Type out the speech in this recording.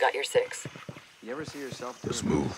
Got your six. You ever see yourself Let's move.